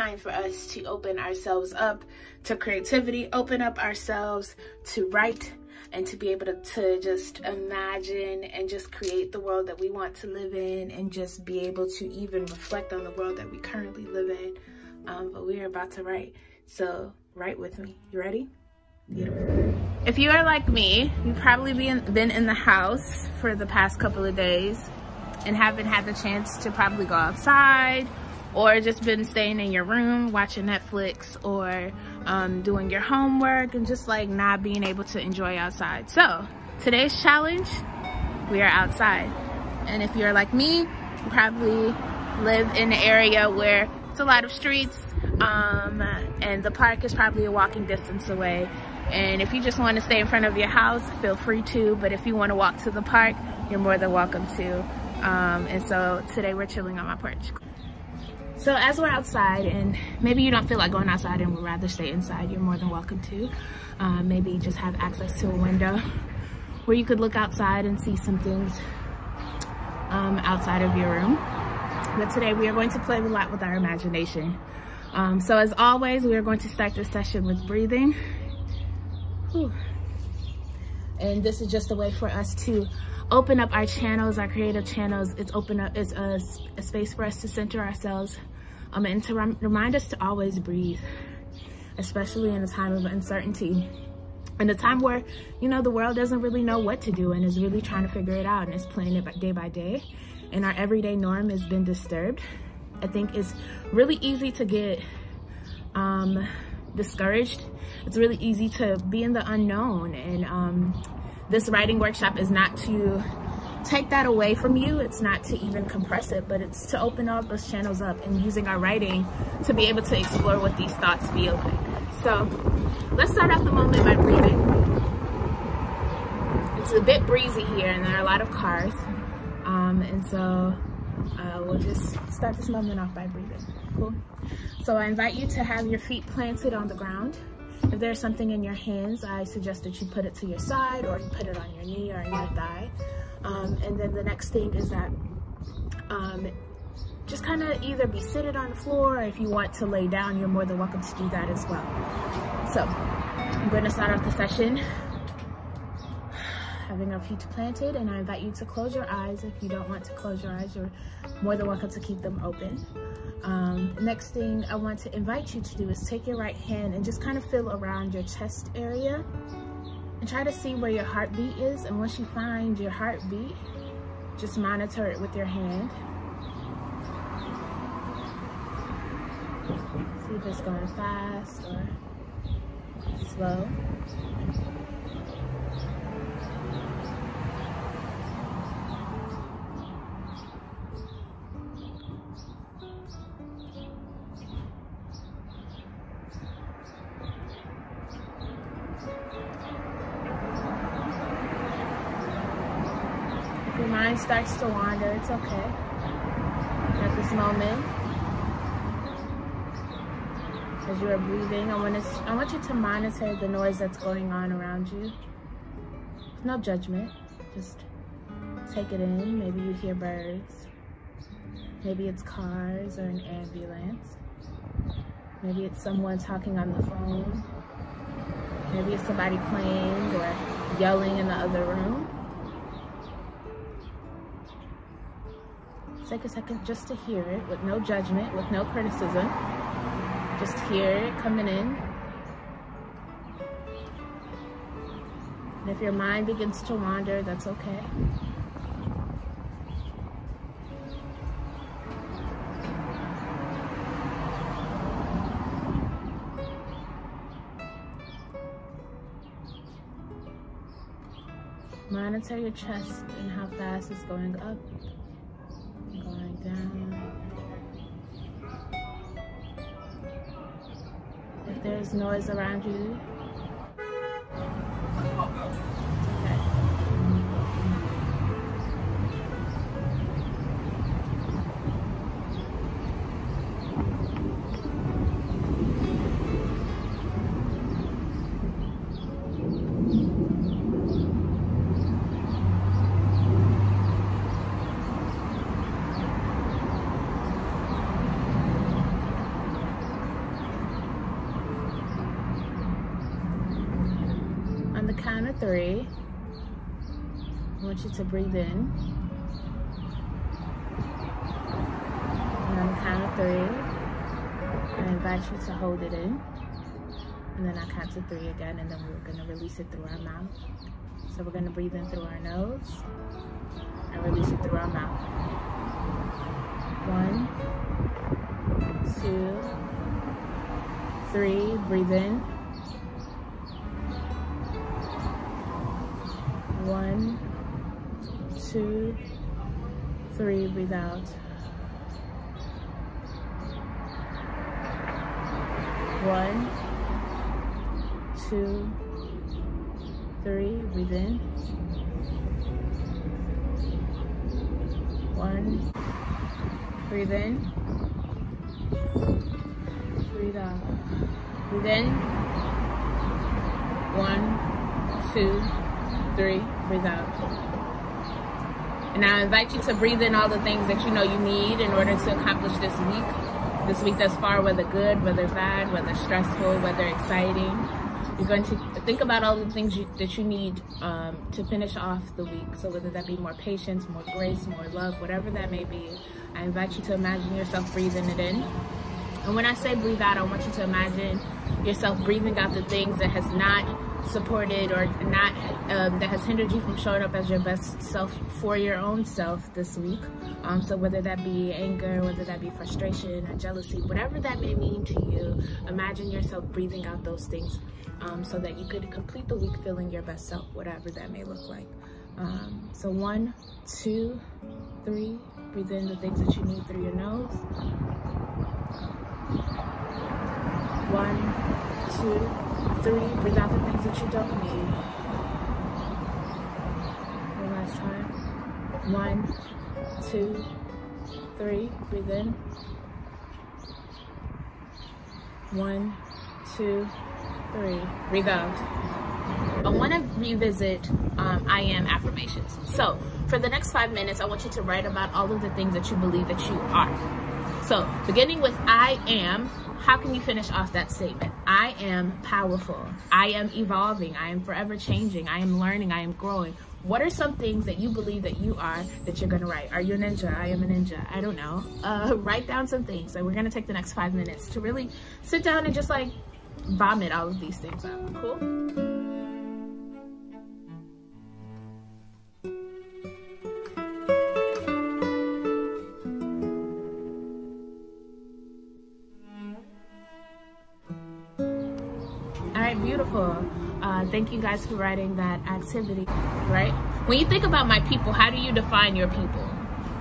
time for us to open ourselves up to creativity, open up ourselves to write and to be able to, to just imagine and just create the world that we want to live in and just be able to even reflect on the world that we currently live in. Um, but we are about to write. So write with me. You ready? Beautiful. If you are like me, you've probably been, been in the house for the past couple of days and haven't had the chance to probably go outside or just been staying in your room watching Netflix or um, doing your homework and just like not being able to enjoy outside. So today's challenge, we are outside. And if you're like me, you probably live in an area where it's a lot of streets um, and the park is probably a walking distance away. And if you just want to stay in front of your house, feel free to. But if you want to walk to the park, you're more than welcome to. Um, and so today we're chilling on my porch. So as we're outside and maybe you don't feel like going outside and would rather stay inside, you're more than welcome to. Uh, maybe just have access to a window where you could look outside and see some things um, outside of your room. But today we are going to play a lot with our imagination. Um, so as always, we are going to start this session with breathing. Whew. And this is just a way for us to open up our channels, our creative channels. It's open up, it's a, a space for us to center ourselves um, and to rem remind us to always breathe, especially in a time of uncertainty. In a time where, you know, the world doesn't really know what to do and is really trying to figure it out and is playing it day by day. And our everyday norm has been disturbed. I think it's really easy to get um, discouraged. It's really easy to be in the unknown. And um, this writing workshop is not to take that away from you. It's not to even compress it, but it's to open all those channels up and using our writing to be able to explore what these thoughts feel like. So let's start off the moment by breathing. It's a bit breezy here and there are a lot of cars. Um, and so uh, we'll just start this moment off by breathing. Cool? So I invite you to have your feet planted on the ground. If there's something in your hands, I suggest that you put it to your side or put it on your knee or your thigh. Um, and then the next thing is that um, just kind of either be seated on the floor or if you want to lay down, you're more than welcome to do that as well. So I'm going to start off the session having our feet planted and I invite you to close your eyes. If you don't want to close your eyes, you're more than welcome to keep them open. Um, next thing I want to invite you to do is take your right hand and just kind of feel around your chest area and try to see where your heartbeat is. And once you find your heartbeat, just monitor it with your hand. See if it's going fast or slow. Mind starts to wander, it's okay. At this moment, as you are breathing, I want, to, I want you to monitor the noise that's going on around you. No judgment, just take it in. Maybe you hear birds. Maybe it's cars or an ambulance. Maybe it's someone talking on the phone. Maybe it's somebody playing or yelling in the other room. Take a second just to hear it with no judgment, with no criticism. Just hear it coming in. And if your mind begins to wander, that's okay. Monitor your chest and how fast it's going up there's noise around you, you to breathe in. And on the count of three, I invite you to hold it in. And then I count to three again, and then we're gonna release it through our mouth. So we're gonna breathe in through our nose and release it through our mouth. One, two, three, breathe in. One, two, three, breathe out. One, two, three, breathe in. One, breathe in. Breathe out. Breathe in. One, two, three, breathe out. And I invite you to breathe in all the things that you know you need in order to accomplish this week. This week thus far, whether good, whether bad, whether stressful, whether exciting. You're going to think about all the things you, that you need um, to finish off the week. So whether that be more patience, more grace, more love, whatever that may be, I invite you to imagine yourself breathing it in. And when I say breathe out, I want you to imagine yourself breathing out the things that has not supported or not um, that has hindered you from showing up as your best self for your own self this week. Um, so whether that be anger, whether that be frustration or jealousy, whatever that may mean to you, imagine yourself breathing out those things um, so that you could complete the week feeling your best self, whatever that may look like. Um, so one, two, three, breathe in the things that you need through your nose. One, two, three, breathe out the things that you don't need. One last time. One, two, three, breathe in. One, two, three, breathe out. I want to revisit um, I am affirmations. So for the next five minutes, I want you to write about all of the things that you believe that you are. So beginning with I am, how can you finish off that statement? I am powerful. I am evolving. I am forever changing. I am learning. I am growing. What are some things that you believe that you are that you're gonna write? Are you a ninja? I am a ninja. I don't know. Uh, write down some things. And we're gonna take the next five minutes to really sit down and just like vomit all of these things out. Cool? Right, beautiful. Uh, thank you guys for writing that activity, right? When you think about my people, how do you define your people?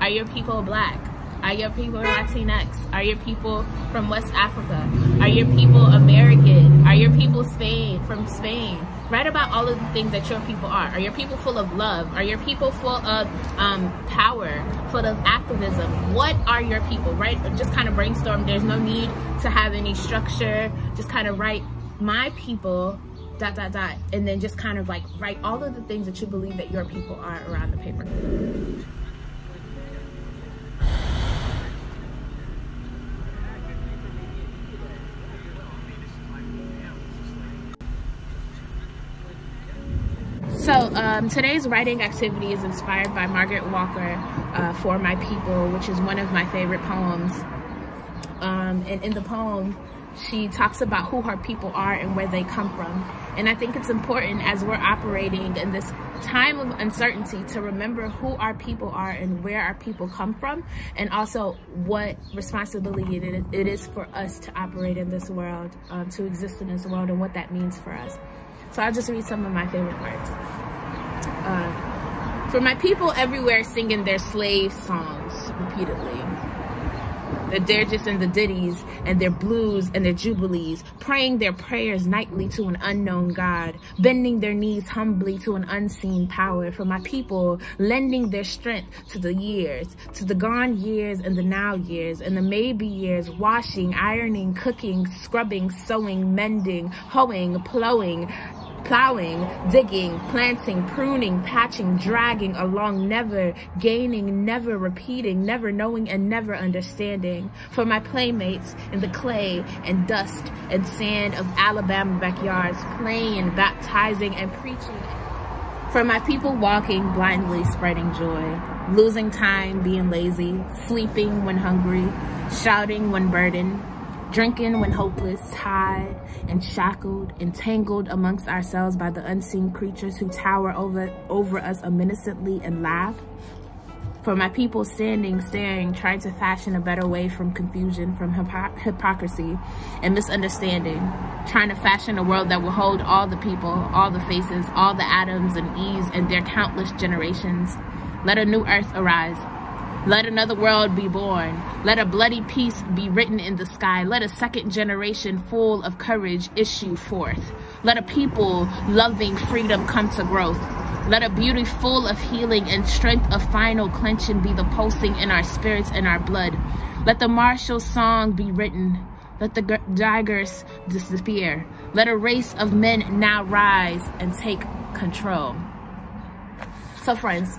Are your people black? Are your people Latinx? Are your people from West Africa? Are your people American? Are your people Spain from Spain? Write about all of the things that your people are. Are your people full of love? Are your people full of um, power, full of activism? What are your people, right? Just kind of brainstorm. There's no need to have any structure. Just kind of write my people dot dot dot and then just kind of like write all of the things that you believe that your people are around the paper So um, today's writing activity is inspired by Margaret Walker, uh, For My People, which is one of my favorite poems. Um, and in the poem, she talks about who her people are and where they come from. And I think it's important as we're operating in this time of uncertainty to remember who our people are and where our people come from, and also what responsibility it is for us to operate in this world, um, to exist in this world, and what that means for us. So I'll just read some of my favorite words. Uh, for my people everywhere singing their slave songs repeatedly. The dirges and the ditties and their blues and their jubilees, praying their prayers nightly to an unknown God, bending their knees humbly to an unseen power. For my people, lending their strength to the years, to the gone years and the now years and the maybe years, washing, ironing, cooking, scrubbing, sewing, mending, hoeing, plowing, plowing, digging, planting, pruning, patching, dragging along, never gaining, never repeating, never knowing, and never understanding. For my playmates in the clay and dust and sand of Alabama backyards, playing, baptizing, and preaching. For my people walking blindly, spreading joy, losing time, being lazy, sleeping when hungry, shouting when burdened, drinking when hopeless, tied and shackled, entangled amongst ourselves by the unseen creatures who tower over, over us menacingly and laugh. For my people standing, staring, trying to fashion a better way from confusion, from hypo hypocrisy and misunderstanding, trying to fashion a world that will hold all the people, all the faces, all the Adams and Eves and their countless generations. Let a new earth arise, let another world be born. Let a bloody peace be written in the sky. Let a second generation full of courage issue forth. Let a people loving freedom come to growth. Let a beauty full of healing and strength of final clenching be the pulsing in our spirits and our blood. Let the martial song be written. Let the daggers disappear. Let a race of men now rise and take control. So friends,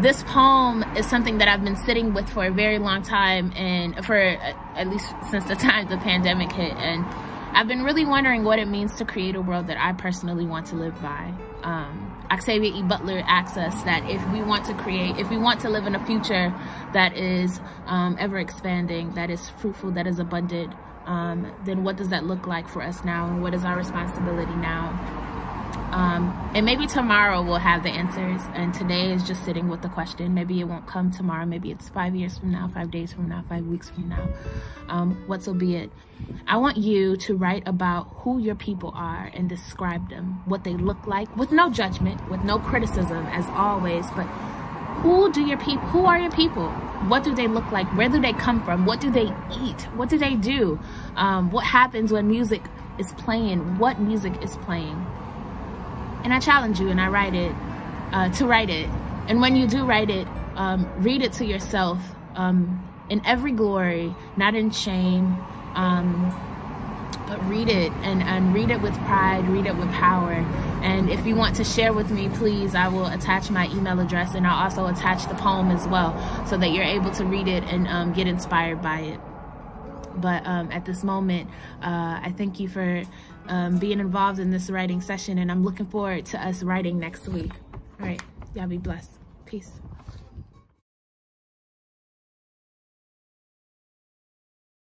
this poem is something that I've been sitting with for a very long time and for uh, at least since the time the pandemic hit and I've been really wondering what it means to create a world that I personally want to live by. Um, Octavia E. Butler asks us that if we want to create, if we want to live in a future that is um, ever expanding, that is fruitful, that is abundant, um, then what does that look like for us now and what is our responsibility now? Um, and maybe tomorrow we'll have the answers. And today is just sitting with the question. Maybe it won't come tomorrow. Maybe it's five years from now, five days from now, five weeks from now. Um, what so be it? I want you to write about who your people are and describe them, what they look like, with no judgment, with no criticism, as always. But who do your people? Who are your people? What do they look like? Where do they come from? What do they eat? What do they do? Um, what happens when music is playing? What music is playing? And I challenge you and I write it uh, to write it. And when you do write it, um, read it to yourself um, in every glory, not in shame, um, but read it and, and read it with pride, read it with power. And if you want to share with me, please, I will attach my email address and I'll also attach the poem as well so that you're able to read it and um, get inspired by it. But um, at this moment, uh, I thank you for um, being involved in this writing session and I'm looking forward to us writing next week. All right, y'all be blessed. Peace.